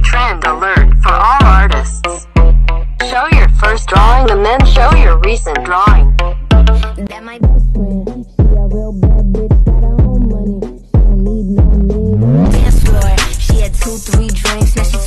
trend alert for all artists. Show your first drawing and then show your recent drawing. That my best friend, she a real bad bitch, got her own money. She don't need no nigga. Dance floor, she had two, three drinks, now she's